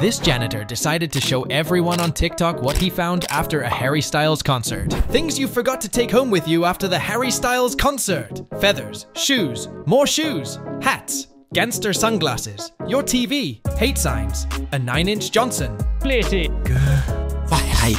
This janitor decided to show everyone on TikTok what he found after a Harry Styles concert. Things you forgot to take home with you after the Harry Styles concert feathers, shoes, more shoes, hats, gangster sunglasses, your TV, hate signs, a 9 inch Johnson. Split it.